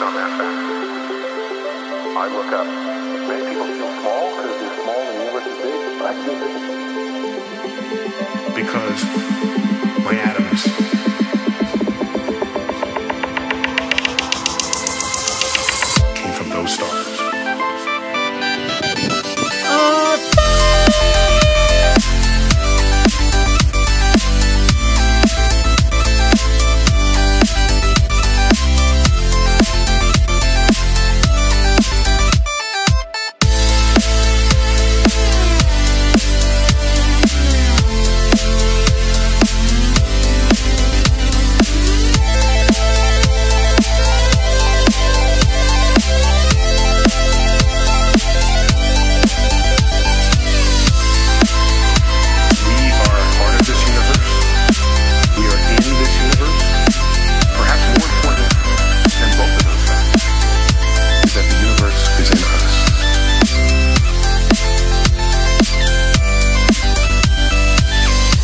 That fact, I look up. Many people feel small because they're small and the universe big, I feel big. because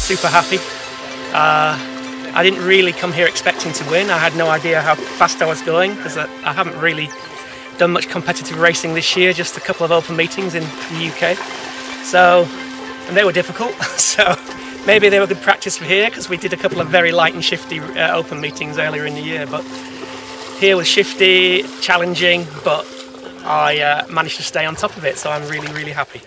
super happy. Uh, I didn't really come here expecting to win. I had no idea how fast I was going because I, I haven't really done much competitive racing this year, just a couple of open meetings in the UK. So, and they were difficult. So maybe they were good practice for here because we did a couple of very light and shifty uh, open meetings earlier in the year. But here was shifty, challenging, but I uh, managed to stay on top of it. So I'm really, really happy.